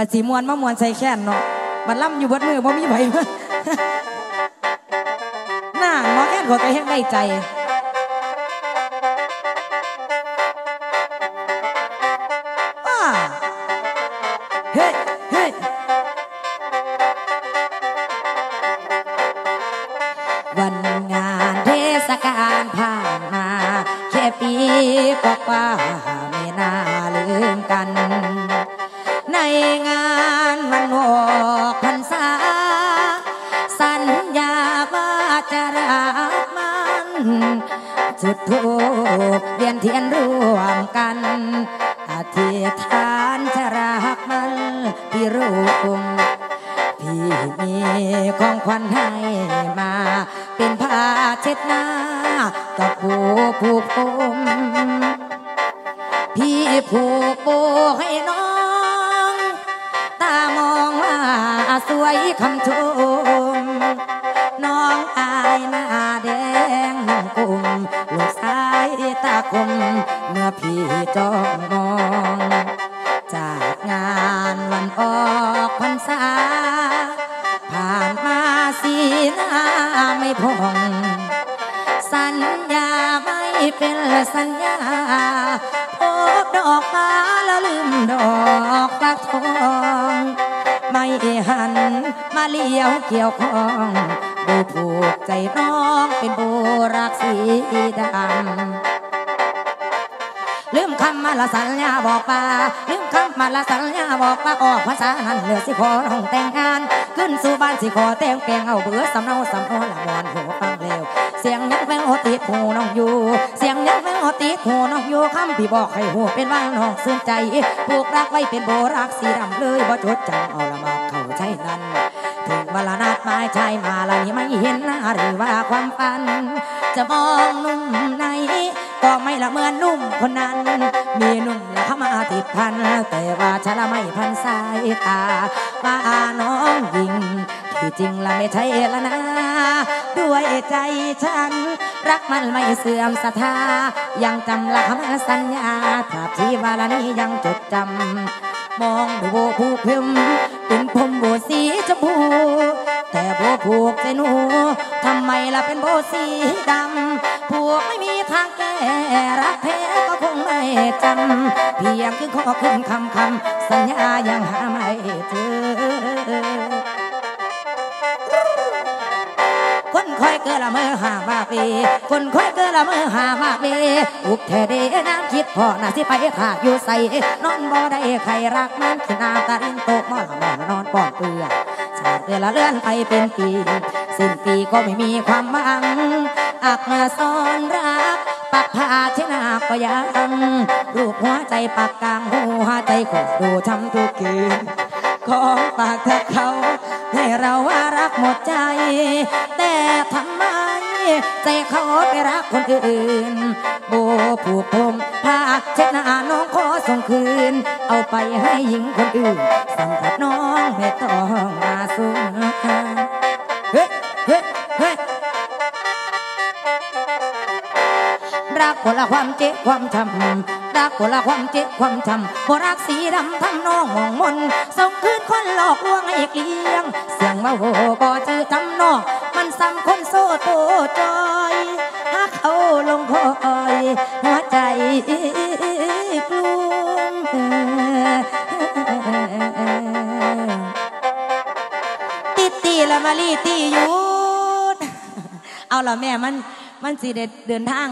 บัดสีมวนมามวนใส่แค้นเนาะบัดล่ำอยู่เบดมือบ่มีไผน่าหมอแค้นขอยก็แห้งได้ใจว้าเฮ้เฮ้วันงานเทศกาลผ่านมาแค่ปีกว่า จุดทูปเวียนเทียนร่วมกันอธิษฐานจะรักมันพี่รุ่งพี่มีของขวัญให้มา เป็นผ้าเช็ดหน้ากับผูผูกผมพี่ผูกโบให้น้อง ตามองว่าสวยคำชมน้องอายหน้าแดงนุ่งก ลูกสายตาคมเมื่อพี่จ้องมอง จากงานวันออกพรรษา ผ่านมาสีหน้าไม่พอง สัญญาไม่เป็นสัญญาพบดอกฟ้าแล้วลืมดอกฟักทอง ไม่หันมาเลี้ยวเกี่ยวข้อง ดูผูกใจน้องเป็นโบรักสีดำลืมคำมาละสัญญาบอกป่าลืมคำมาละสัญญาบอกป่าออกภาษานั้นเหลือสิขอร้องแต่งงาน ขึ้นสู่บ้านสิขอแต่งแปลงเอาเบื่อสำเนาสำนวนละมวนหัวฟังเร็วเสียงยังแววติดหูน้องอยู่ เสียงยังแววติดหูน้องอยู่คำพี่บอกให้หูเป็นว่างน้องซึ้งใจผูกรักไว้เป็นโบรักสีดำเลยบ่จดจำเอาละมาเข้าใช้นั้น ถึงเวลานัดหมายชายมาละนี่ไม่เห็นหน้าหรือว่าความฝัน จะมองนุ่มไหนก็ไม่ละเหมือนนุ่มคนนั้น มีนุ่มละเข้ามาติดพัน แต่ว่าฉันละไม่พันสายตาว่าน้องหญิง ที่จริงละไม่ใช่ละนะด้วยใจฉัน รักมันไม่เสื่อมศรัทธายังจำละคำสัญญาตราบที่วาลานี้ยังจดจำมองดูผู้พิมพ์ เป็นผมโบสีชมพูแต่โบผูกใจหนูทำไมล่ะเป็นโบสีดำผูกไม่มีทางแก้รักแท้ก็คงไม่จำเพียงคือขอขึ้นคำคำสัญญายังหาไม่เจอคนคอยเกิดละเมื่อหามาปีคนคอยเกิดละเมื่อหามาปีอุกแท้เดน้ำคิดพอน่าสิไปขาดอยู่ใส่นอนบ่ได้ใครรักมันคือน้ำตาลินตมอละมอนอนป้อนเปื่อชาติเดือนละเลื่อนไปเป็นปีสิ้นปีก็ไม่มีความหวังอักมาซ่อนรัก ปักผ้าเชนาก็ยังลูกหัวใจปากกลางหัวใจขอดูช้ำทุกคืนของปากถ้าเขา ให้เราว่ารักหมดใจ แต่ทำไมใจเขาไปรักคนอื่น โบผูกผมผ้าเช็ดหน้าน้องขอส่งคืน เอาไปให้หญิงคนอื่นสัมผัสน้อง ไม่ต้องมาสูงเฮ้เฮ้เฮ้รักคนละความเจ็บความช้ำรักคนละความเจ็บความช้ำบ่รักสีดำทำน้องมองมนส่งคืนคนหลอกลวงให้เกลี้ยง เสียงว่าโหบ่จือจำนองมันซ้ำคนโซ่โตจอยหากเขาลงคอย ตีละมาลีตียุดเอาละแม่มันมันสิเด็ดเดินทาง